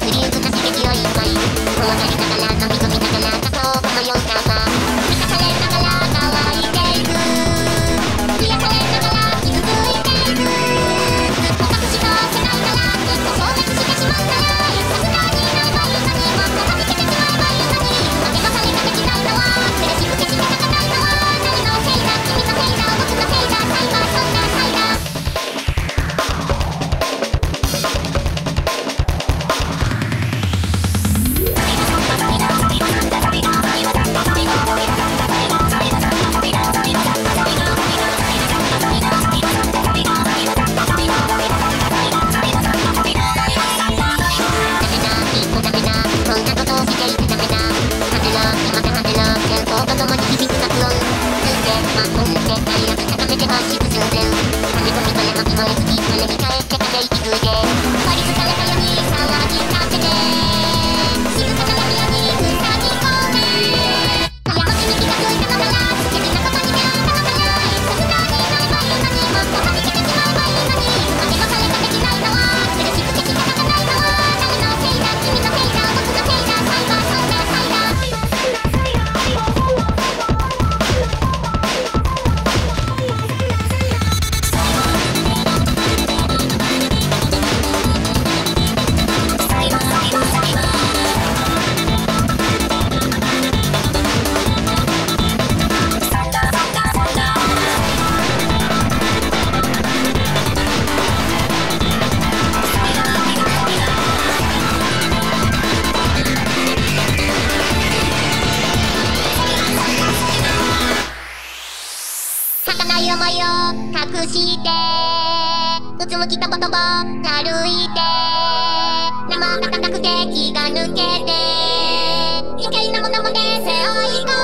Please. okay. 儚い思いを隠してうつむきと言葉歩いて生温かくて気が抜けて余計なものもで背負い込